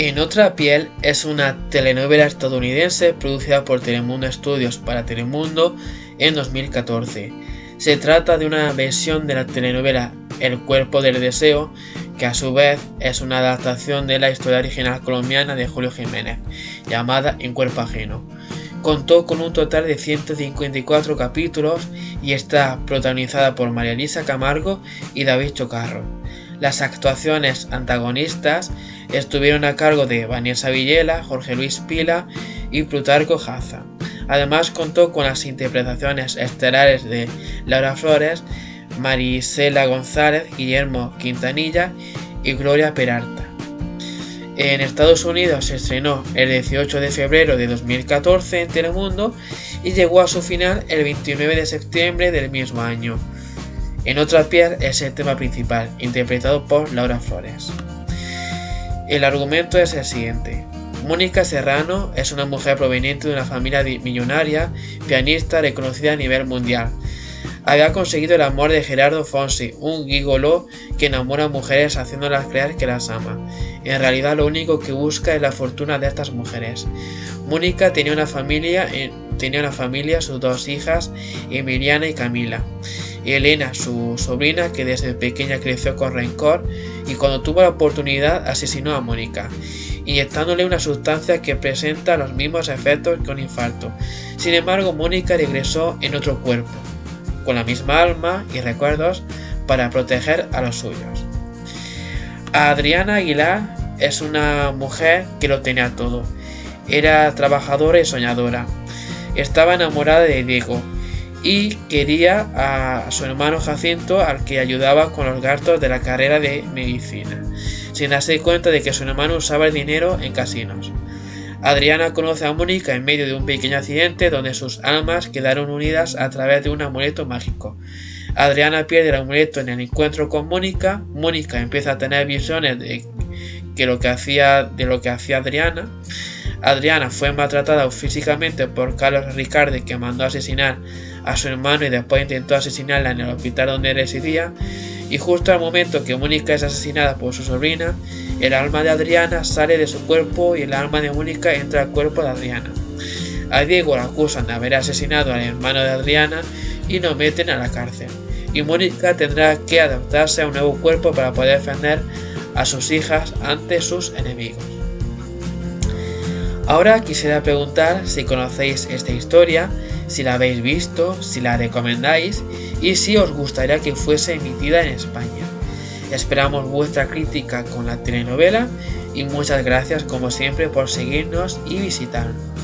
En otra piel es una telenovela estadounidense producida por Telemundo Studios para Telemundo en 2014. Se trata de una versión de la telenovela El cuerpo del deseo, que a su vez es una adaptación de la historia original colombiana de Julio Jiménez, llamada En cuerpo ajeno. Contó con un total de 154 capítulos y está protagonizada por María Elisa Camargo y David Chocarro. Las actuaciones antagonistas estuvieron a cargo de Vanessa Villela, Jorge Luis Pila y Plutarco Jaza. Además contó con las interpretaciones estelares de Laura Flores, Marisela González, Guillermo Quintanilla y Gloria Peralta. En Estados Unidos se estrenó el 18 de febrero de 2014 en Telemundo y llegó a su final el 29 de septiembre del mismo año. En otra piel es el tema principal, interpretado por Laura Flores. El argumento es el siguiente. Mónica Serrano es una mujer proveniente de una familia millonaria, pianista reconocida a nivel mundial. Había conseguido el amor de Gerardo Fonsi, un gigolo que enamora a mujeres haciéndolas creer que las ama. En realidad lo único que busca es la fortuna de estas mujeres. Mónica tenía una familia, eh, tenía una familia, sus dos hijas, Emiliana y Camila. Elena, su sobrina, que desde pequeña creció con rencor y cuando tuvo la oportunidad asesinó a Mónica, inyectándole una sustancia que presenta los mismos efectos que un infarto. Sin embargo, Mónica regresó en otro cuerpo, con la misma alma y recuerdos para proteger a los suyos. Adriana Aguilar es una mujer que lo tenía todo. Era trabajadora y soñadora. Estaba enamorada de Diego, y quería a su hermano Jacinto al que ayudaba con los gastos de la carrera de medicina, sin darse cuenta de que su hermano usaba el dinero en casinos. Adriana conoce a Mónica en medio de un pequeño accidente donde sus almas quedaron unidas a través de un amuleto mágico. Adriana pierde el amuleto en el encuentro con Mónica. Mónica empieza a tener visiones de, que lo que hacía, de lo que hacía Adriana. Adriana fue maltratada físicamente por Carlos Ricardi que mandó a asesinar a su hermano y después intentó asesinarla en el hospital donde residía. Y justo al momento que Mónica es asesinada por su sobrina, el alma de Adriana sale de su cuerpo y el alma de Mónica entra al cuerpo de Adriana. A Diego lo acusan de haber asesinado al hermano de Adriana y lo meten a la cárcel. Y Mónica tendrá que adaptarse a un nuevo cuerpo para poder defender a sus hijas ante sus enemigos. Ahora quisiera preguntar si conocéis esta historia si la habéis visto, si la recomendáis y si os gustaría que fuese emitida en España. Esperamos vuestra crítica con la telenovela y muchas gracias como siempre por seguirnos y visitarnos.